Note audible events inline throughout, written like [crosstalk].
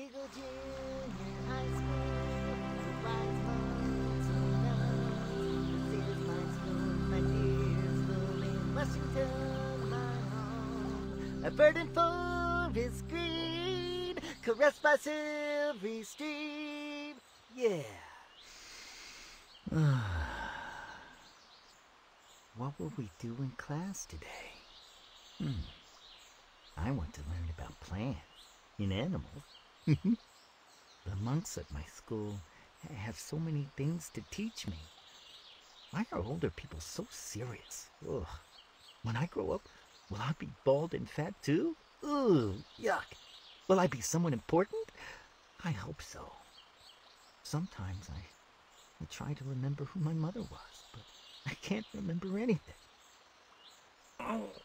In. A verdant forest green, caressed by silvery stream. Yeah. [sighs] what will we do in class today? Hmm. I want to learn about plants and animals. Mm-hmm. the monks at my school have so many things to teach me. Why are older people so serious? Ugh. When I grow up, will I be bald and fat too? Ugh, yuck. Will I be someone important? I hope so. Sometimes I, I try to remember who my mother was, but I can't remember anything. Oh.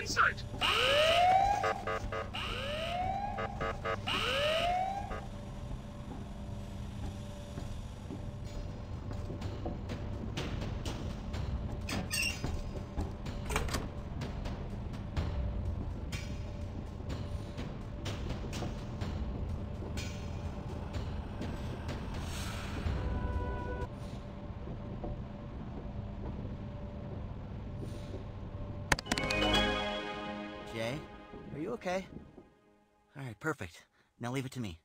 In sight. Okay? All right, perfect. Now leave it to me.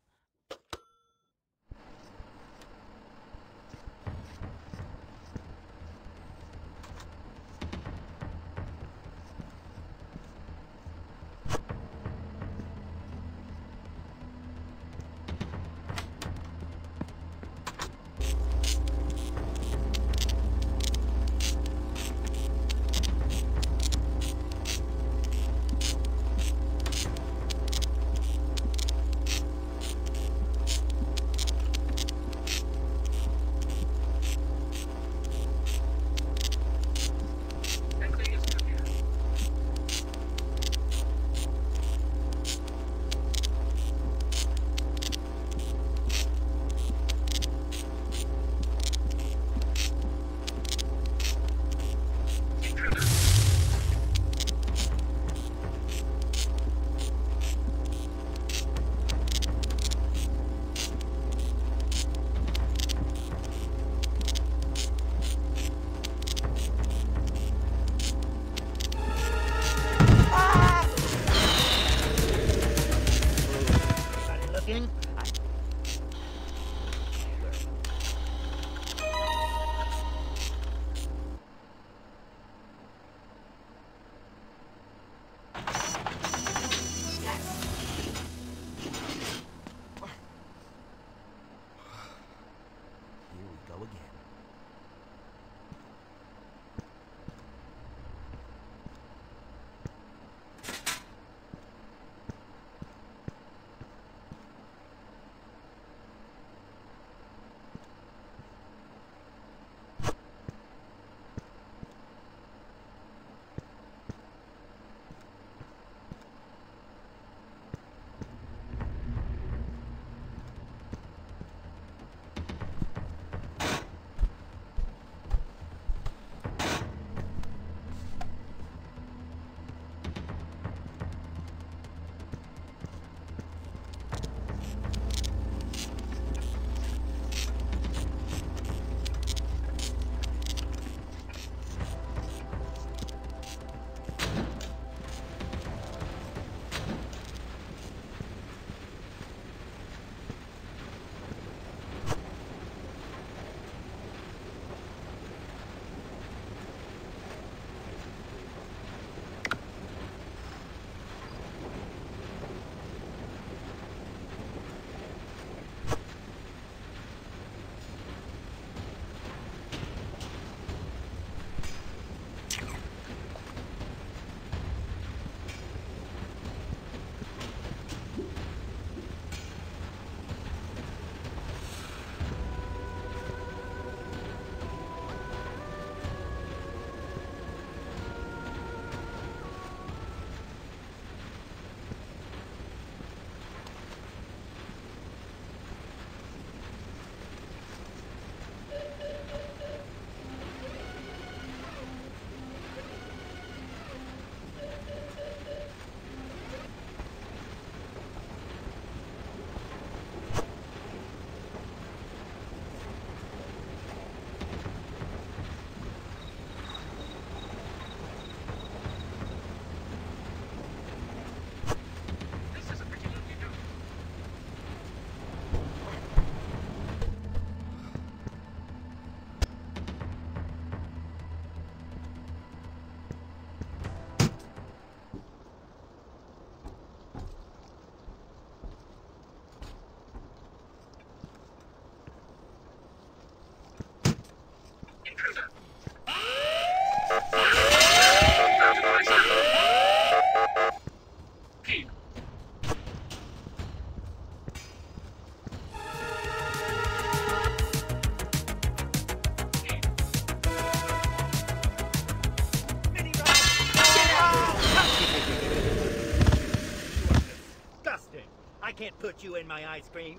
can't put you in my ice cream.